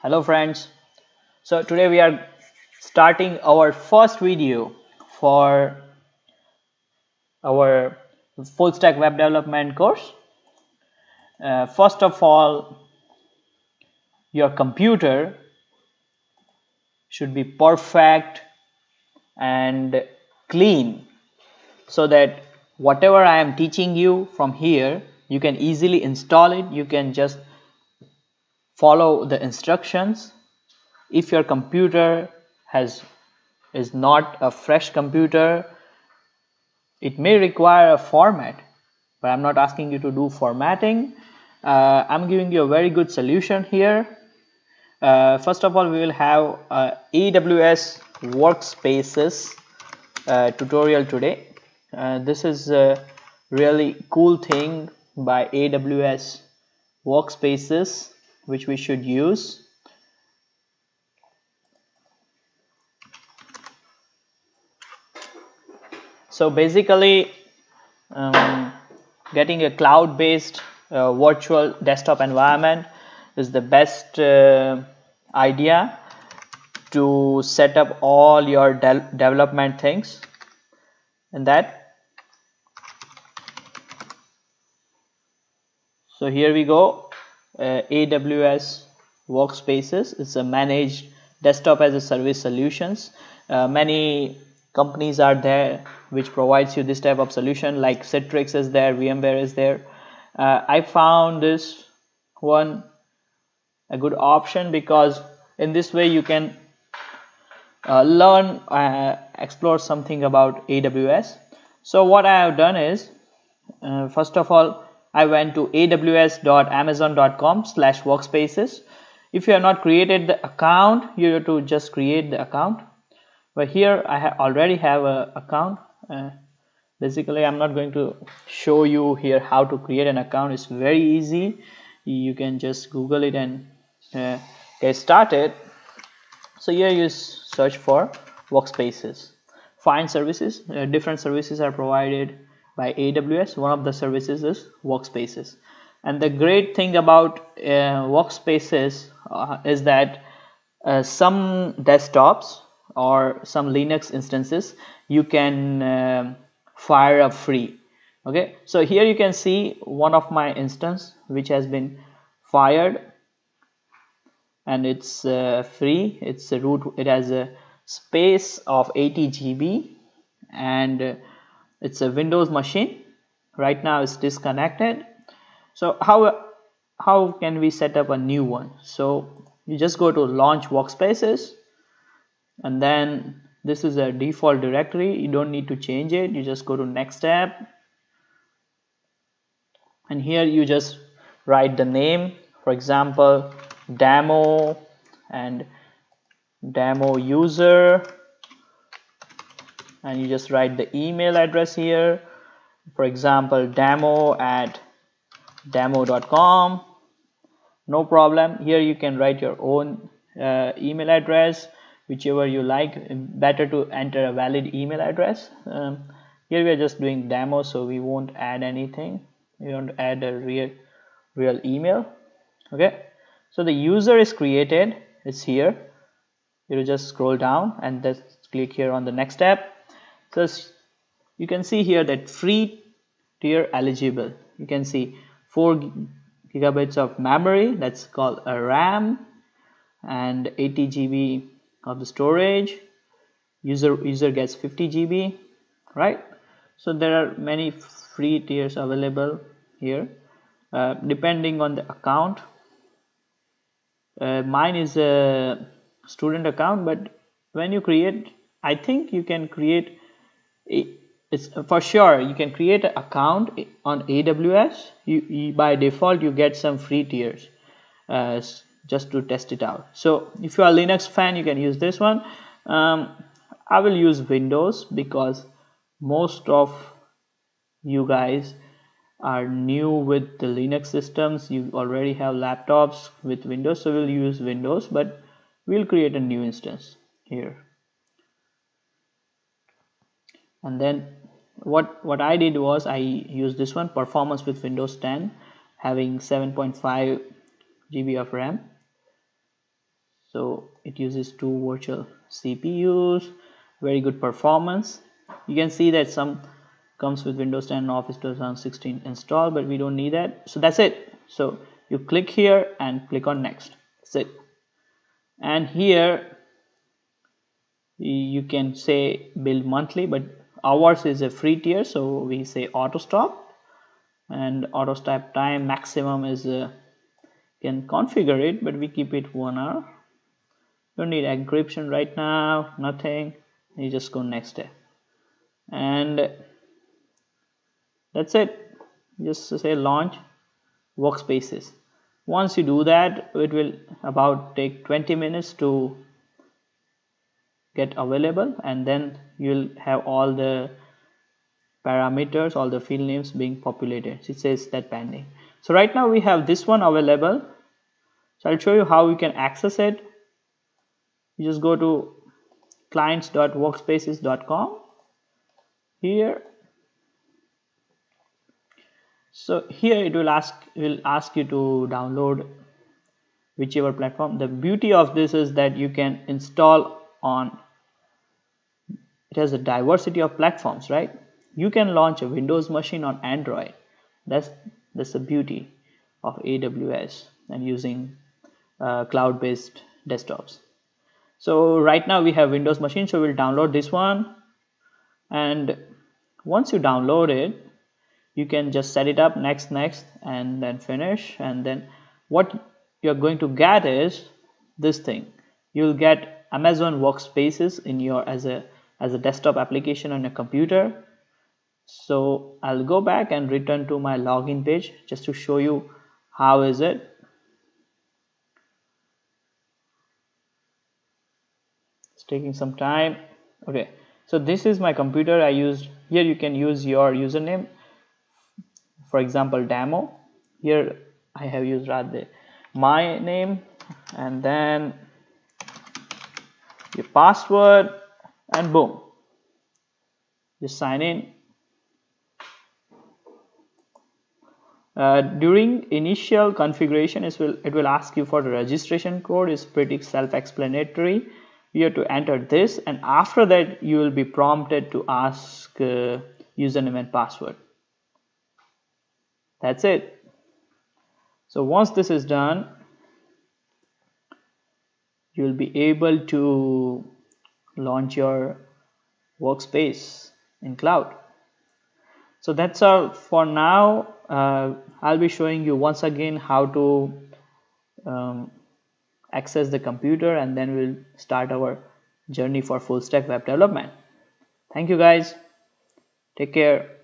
hello friends. So today we are starting our first video for our full stack web development course. Uh, first of all your computer should be perfect and clean so that whatever I am teaching you from here you can easily install it. You can just follow the instructions. If your computer has is not a fresh computer it may require a format but I'm not asking you to do formatting. Uh, I'm giving you a very good solution here. Uh, first of all we will have uh, AWS workspaces uh, tutorial today. Uh, this is a really cool thing by AWS workspaces which we should use. So basically um, getting a cloud-based uh, virtual desktop environment is the best uh, idea to set up all your de development things. And that so here we go uh, AWS workspaces. It's a managed desktop as a service solutions. Uh, many companies are there which provides you this type of solution like Citrix is there VMware is there. Uh, I found this one a good option because in this way you can uh, learn uh, explore something about AWS so what I have done is uh, first of all I went to aws.amazon.com slash workspaces. If you have not created the account you have to just create the account. But here I ha already have an account. Uh, basically I'm not going to show you here how to create an account. It's very easy. You can just google it and uh, get started. So here you search for workspaces. Find services. Uh, different services are provided by AWS one of the services is workspaces. And the great thing about uh, workspaces uh, is that uh, some desktops or some Linux instances you can um, fire up free. Okay? So here you can see one of my instance which has been fired. And it's uh, free. It's a root it has a space of 80 GB and uh, it's a Windows machine. Right now it's disconnected. So how how can we set up a new one? So you just go to launch workspaces and then this is a default directory. You don't need to change it. You just go to next tab. And here you just write the name. For example demo and demo user and you just write the email address here. For example demo at demo.com no problem. Here you can write your own uh, email address whichever you like. Better to enter a valid email address. Um, here we are just doing demo so we won't add anything. We don't add a real real email. Okay? So the user is created. It's here. You just scroll down and just click here on the next tab so you can see here that free tier eligible. You can see 4 gigabytes of memory that's called a RAM and 80 GB of the storage. User user gets 50 GB right? So there are many free tiers available here. Uh, depending on the account uh, mine is a student account but when you create I think you can create it's for sure you can create an account on AWS you, you by default you get some free tiers uh, just to test it out. So if you are Linux fan you can use this one. Um, I will use Windows because most of you guys are new with the Linux systems. You already have laptops with Windows so we'll use Windows but we'll create a new instance here and then what what I did was I used this one performance with Windows 10 having 7.5 GB of RAM. So it uses two virtual CPUs very good performance. You can see that some comes with Windows 10 and Office 2016 installed but we don't need that. So that's it. So you click here and click on next. That's it. And here you can say bill monthly but ours is a free tier so we say auto stop. And auto stop time maximum is uh, can configure it but we keep it one hour. Don't need encryption right now nothing. You just go next day. And that's it. Just say launch workspaces. Once you do that it will about take 20 minutes to get available and then you'll have all the parameters all the field names being populated. It says that pending so right now we have this one available. So I'll show you how we can access it. You just go to clients.workspaces.com here. So here it will ask will ask you to download whichever platform. The beauty of this is that you can install on it has a diversity of platforms right? You can launch a windows machine on android. That's that's the beauty of aws and using uh, cloud-based desktops. So right now we have windows machine so we'll download this one. And once you download it you can just set it up next next and then finish. And then what you're going to get is this thing. You'll get amazon workspaces in your as a as a desktop application on your computer. So i'll go back and return to my login page just to show you how is it. It's taking some time. Okay so this is my computer I used. Here you can use your username. For example demo here I have used Radhey my name and then your password and boom. Just sign in. Uh, during initial configuration it will it will ask you for the registration code is pretty self-explanatory. You have to enter this and after that you will be prompted to ask uh, username and password. That's it. So once this is done you will be able to launch your workspace in cloud. So that's all for now. Uh, I'll be showing you once again how to um, access the computer and then we'll start our journey for full stack web development. Thank you guys. Take care